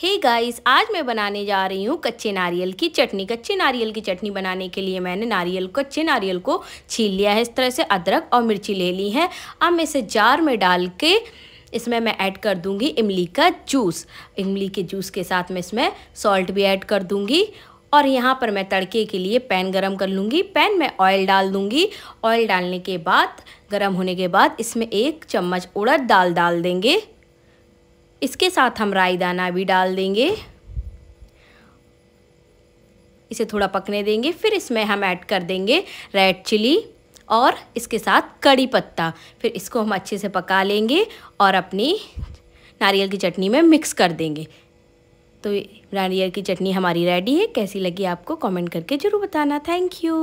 हे hey guys आज मैं बनाने जा रही हूँ कच्चे नारियल की चटनी। कच्चे नारियल की चटनी बनाने के लिए मैंने नारियल कच्चे नारियल को छील लिया है। इस तरह से अदरक और मिर्ची ले ली है। अब मैं इसे जार में डाल के इसमें मैं ऐड कर दूँगी इमली का जूस। इमली के जूस के साथ मैं इसमें सॉल्ट भी ऐड कर दूँगी और यहाँ पर मैं तड़के के लिए पैन गरम कर लूँगी। पैन में ऑयल डाल दूँगी। ऑयल डालने के बाद, गरम होने के बाद इसमें एक चम्मच उड़द दाल डाल देंगे। इसके साथ हम राई दाना भी डाल देंगे। इसे थोड़ा पकने देंगे, फिर इसमें हम ऐड कर देंगे रेड चिली और इसके साथ कड़ी पत्ता। फिर इसको हम अच्छे से पका लेंगे और अपनी नारियल की चटनी में मिक्स कर देंगे। तो नारियल की चटनी हमारी रेडी है। कैसी लगी आपको कमेंट करके ज़रूर बताना। Thank you.